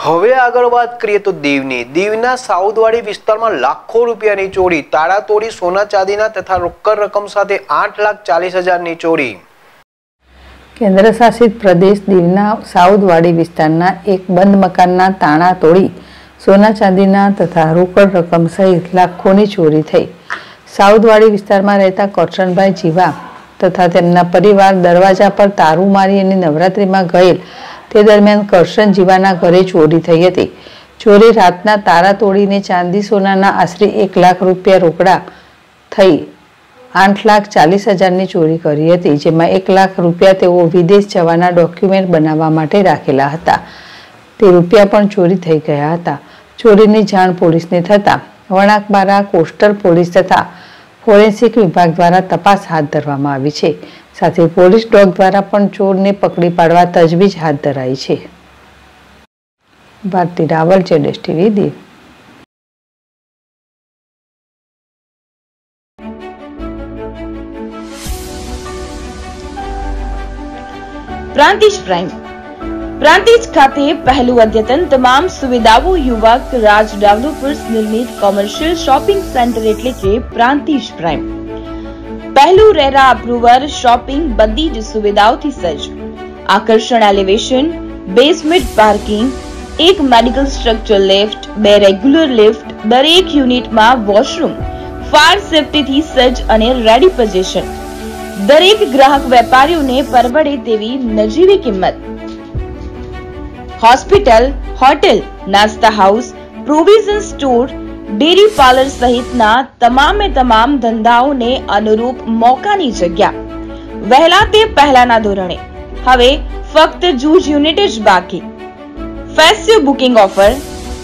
હવે આગળ વાત કરીએ તો દીવની. દીવના સાઉદવાડી વિસ્તારમાં લાખો રૂપિયાની ચોરી તાળાતોડી સોના ચાંદીના તથા રોકડ રકમ સાથે આઠ લાખ ચાલીસ હજારની ચોરી. કેન્દ્રશાસિત પ્રદેશ દીવના સાઉદવાડી વિસ્તારના એક બંધ મકાનના તાણા તોડી સોના ચાંદીના તથા રોકડ રકમ સહિત લાખોની ચોરી થઈ. સાઉદવાડી વિસ્તારમાં રહેતા કરશનભાઈ જીવા તથા તેમના પરિવાર દરવાજા પર તારું મારી અને નવરાત્રિમાં ગયેલ તે દરમિયાન કરશન જીવાના ઘરે ચોરી થઈ હતી. ચોરી રાતના તારા તોડીને ચાંદી સોનાના આશરે એક લાખ રૂપિયા રોકડા થઈ આઠ લાખ ચાલીસ હજારની ચોરી કરી હતી, જેમાં એક લાખ રૂપિયા તેઓ વિદેશ જવાના ડોક્યુમેન્ટ બનાવવા માટે રાખેલા હતા. તે રૂપિયા પણ ચોરી થઈ ગયા હતા. ચોરીની જાણ પોલીસને થતાં વણાકબારા કોસ્ટલ પોલીસ તથા ફોરેન્સિક વિભાગ દ્વારા તપાસ હાથ ધરવામાં આવી છે. સાથે પોલીસ ડોગ દ્વારા પણ ચોરને પકડી પાડવા તજવીજ હાથ ધરાઈ છે. ભારતી રાવલ, જેડેશ ટીવી, દીવ. પ્રાંતિજ પ્રાઇમ. પ્રાંતિજ ખાતે પહેલું અદ્યતન તમામ સુવિધાઓ યુવક, રાજ ડેવલપર્સ નિર્મિત કોમર્શિયલ શોપિંગ સેન્ટર એટલે કે પ્રાંતિજ પ્રાઇમ. પહેલું રેરા અપ્રુવર શોપિંગ બધી જ સુવિધાઓથી સજ્જ. આકર્ષણ એલિવેશન બેઝમેન્ટ પાર્કિંગ એક મેડિકલ સ્ટ્રક્ચર લિફ્ટ બે રેગ્યુલર લિફ્ટ દરેક યુનિટમાં વોશરૂમ ફાયર સેફટીથી સજ્જ અને રેડી પોઝિશન દરેક ગ્રાહક વેપારીઓને પરવડે તેવી નજીવી કિંમત. હોસ્પિટલ હોટેલ નાસ્તા house provision store dairy parlour સહિતના તમામે તમામ ધંધાઓને અનુરૂપ મોકાની જગ્યા. વહેલા તે પહેલાના ધોરણે. હવે ફક્ત જૂજ યુનિટ જ બાકી. ફેસ્ટિવ બુકિંગ ઓફર,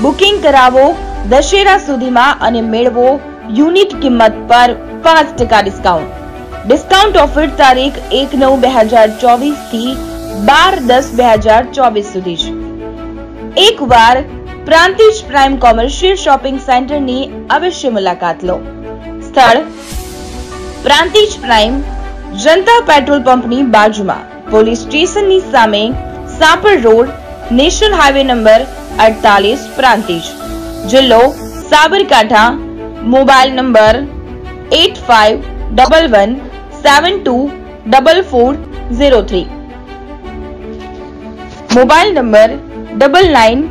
બુકિંગ કરાવો, દશેરા સુધીમાં અને મેળવો, યુનિટ કિંમત પર પાંચ ટકા ડિસ્કાઉન્ટ. ડિસ્કાઉન્ટ ઓફર તારીખ એક નવ બે હજાર ચોવીસથી બાર દસ બે હજાર ચોવીસ સુધી છે એકવાર પ્રાંતિજ પ્રાઇમ કોમર્શિયલ શોપિંગ સેન્ટરની અવશ્ય મુલાકાત લો. સ્થળ પ્રાંતિજ પ્રાઇમ જનતા પેટ્રોલ પંપની બાજુમાં. પોલીસ સ્ટેશનની સામે Sapar road, national highway number અડતાલીસ પ્રાંતિજ. જિલ્લો Sabarkantha, mobile number eight five double one seven two double four zero three. Mobile number double nine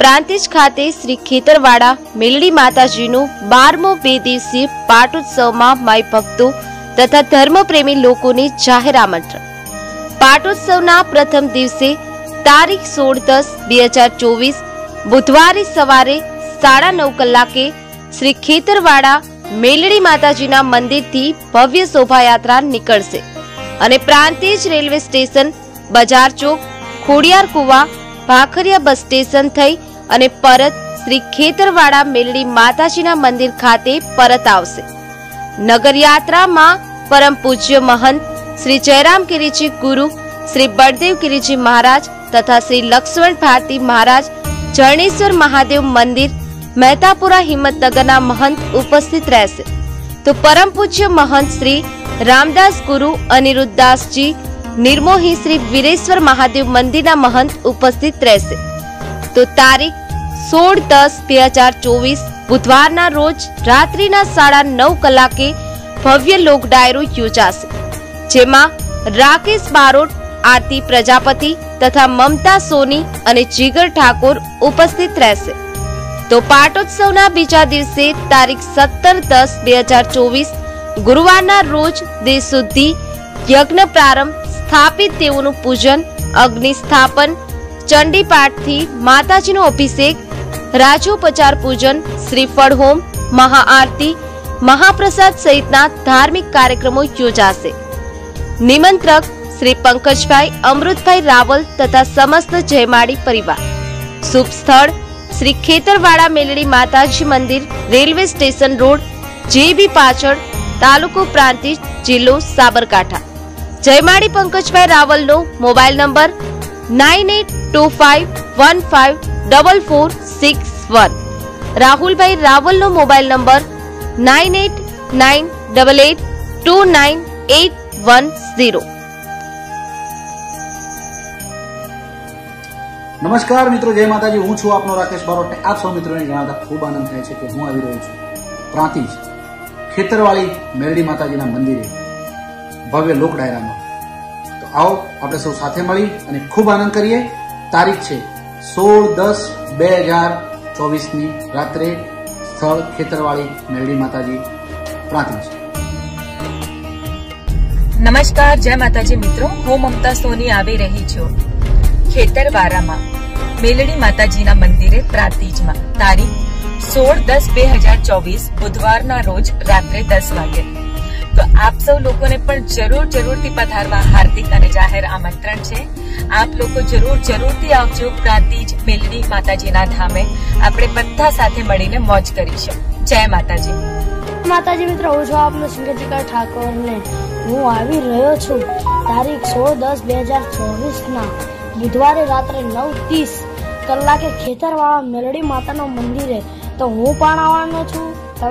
Prantij ખાતે શ્રી ખેતરવાડા મેલડી માતાજીનું બારમો બે દિવસીય પાટોત્સવમાં માય ભક્તો તથા ધર્મપ્રેમી લોકોને જાહેર આમંત્રણ. પાટોત્સવના પ્રથમ દિવસે તારીખ સોળ દસ બે હજાર ચોવીસ બુધવારે સવારે સાડા નવ કલાકે શ્રી ખેતરવાડા મેલડી માતાજીના મંદિરથી ભવ્ય શોભાયાત્રા નીકળશે અને પ્રાંતિજ રેલવે સ્ટેશન, બજાર ચોક, ખોડિયાર કુવા, ભાખરિયા બસ સ્ટેશન થઈ અને પરત શ્રી ખેતરવાડા મેલડી માતાજીના મંદિર ખાતે પરત આવશે. નગરયાત્રામાં પરમ પૂજ્ય મહંત શ્રી જયરામ કિરીજી ગુરુ, શ્રી બળદેવ કિરીજી મહારાજ તથા શ્રી લક્ષ્મણ ભારતી મહારાજ, જરણેશ્વર મહાદેવ મંદિર, મહેતાપુરા હિંમતનગરના મહંત ઉપસ્થિત રહેશે. તો પરમ પૂજ્ય મહંત શ્રી રામદાસ ગુરુ, અનિરુદ્ધદાસજી, નિર્મોહી શ્રી વીરેશ્વર મહાદેવ મંદિરના મહંત ઉપસ્થિત રહેશે. તો તારીખ સોળ દસ બે હજાર ચોવીસ બુધવારના રોજ રાત્રિના સાડા નવ કલાકે ભવ્ય લોક ડાયરો યોજાશે, જેમાં રાકેશ બારોટ, આરતી પ્રજાપતિ તથા મમતા સોની અને જીગર ઠાકોર ઉપસ્થિત રહેશે. તો પાટોત્સવના બીજા દિવસે તારીખ સત્તર દસ બે હજાર ચોવીસ ગુરુવારના રોજ દેશ સુધી યજ્ઞ પ્રારંભ સ્થાપિત દેવોનું પૂજન, અગ્નિ સ્થાપન, ચંડીપાઠથી માતાજીનો અભિષેક રાજોપચાર પૂજન શ્રીફળ હોમ, મહાઆરતી, મહાપ્રસાદ સહિતના ધાર્મિક કાર્યક્રમો યોજાશે. નિમંત્રક શ્રી પંકજભાઈ, અમૃતભાઈ રાવલ તથા સમસ્ત જયમાળી પરિવાર. શુભ સ્થળ શ્રી ખેતરવાડા મેલડી માતાજી મંદિર, રેલવે સ્ટેશન રોડ, જેબી પાછળ, તાલુકો પ્રાંતિજ, જિલ્લો Sabarkantha. Jaymali Pankajbhai રાવલનો mobile number nine eight two five one five double four six one Rahulbhai રાવલનો mobile number nine eight nine double eight two nine eight one zero નમસ્કાર મિત્રો, જય માતાજી. હું છું આપનો રાકેશ બારોટ. આપ સૌ મિત્રોને જણાવતા ખૂબ આનંદ થાય છે કે હું આવી રહ્યો છું. પ્રાંતિજ, ખેતરવાળી મેરડી માતાજીના મંદિરે, ભવ્ય લોક ડાયરામાં તો આવો, આપણે સૌ સાથે મળી અને ખૂબ આનંદ કરીએ. તારીખ છે સોળ દસ બે હજાર ચોવીસની રાત્રે સ્થળ ખેતરવાળી મેરડી માતાજી પ્રાંતિજ નમસ્કાર, જય માતાજી મિત્રો. હું મમતા સોની આવી રહી છું. ખેતરવારામાં મેલડી માતાજીના મંદિરે પ્રાંતિજમાં તારીખ સોળ દસ બે હજાર ચોવીસ, બુધવારના રોજ રાત્રે દસ વાગે. તો આપ સૌ લોકોને પણ જરૂર જરૂરથી પધારવા હાર્દિક અને જાહેર આમંત્રણ છે. આપ લોકો જરૂર જરૂરથી આવજો. પ્રાંતિજ, મેલડી માતાજીના ધામે આપણે બધા સાથે મળીને મોજ કરીશું. જય માતાજી. માતાજી મિત્રો, હું છું આપનો શંકરજીકા ઠાકોર ને હું આવી રહ્યો છું તારીખ સોળ દસ બે હજાર ચોવીસના બુધવારે રાત્રે નવ ત્રીસ કલાકે ખેતરવાળા મેલડી માતાના મંદિરે. તો હું પણ આવવાનો છું.